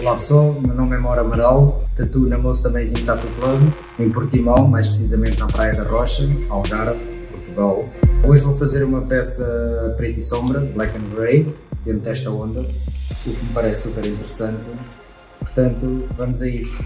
Olá pessoal, meu nome é Mauro Amaral, tatu na Moça Amazing Tattoo Club, em Portimão, mais precisamente na Praia da Rocha, Algarve, Portugal. Hoje vou fazer uma peça preto e sombra, black and grey, dentro desta onda, o que me parece super interessante. Portanto, vamos a isso.